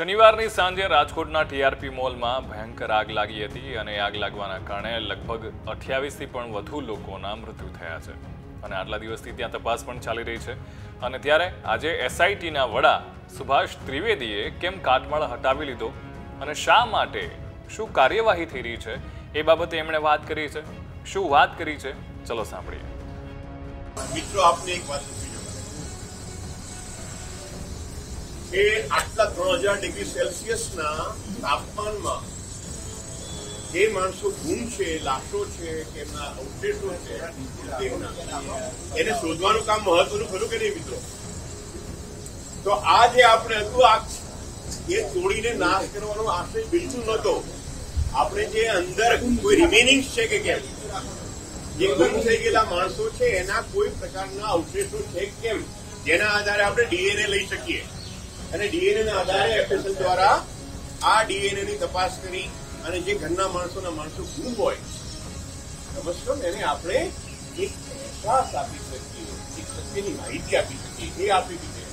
શનિવારની સાંજે રાજકોટના ટીઆરપી મોલમાં ભયંકર આગ લાગી હતી અને આગ લાગવાના કારણે લગભગ અઠ્યાવીસથી પણ વધુ લોકોના મૃત્યુ થયા છે. અને આટલા દિવસથી ત્યાં તપાસ પણ ચાલી રહી છે. અને ત્યારે આજે એસઆઈટીના વડા સુભાષ ત્રિવેદીએ કેમ કાટમાળ હટાવી લીધો? અને શા માટે? શું કાર્યવાહી થઈ રહી છે? એ બાબતે એમણે વાત કરી છે. શું વાત કરી છે? ચલો સાંભળીએ. મિત્રો, આપને એક વાત કે આટલા ત્રણ હજાર ડિગ્રી સેલ્સિયસના તાપમાનમાં જે માણસો ગુમ છે, લાશો છે, કે એમના અવશેષો છે એને શોધવાનું કામ મહત્વનું ખરું કે નહીં મિત્રો? તો આ જે આપણે હતું આ એ તોડીને નાશ કરવાનો આશય બિલકુલ નહોતો. આપણે જે અંદર કોઈ રિમેનિંગ છે કે કેમ? જે ગુમ થઈ ગયેલા માણસો છે, એના કોઈ પ્રકારના અવશેષો છે કેમ? જેના આધારે આપણે ડીએનએ લઈ શકીએ. અને ડીએનએ ના આધારે એફએસએલ દ્વારા આ ડીએનએ ની તપાસ કરી અને જે ઘરના માણસોના માણસો ગુમ હોય સમજશો ને એને આપણે એક અહેસાસ આપી શકીએ, એક સત્યની માહિતી આપી શકીએ, એ આપી દીધી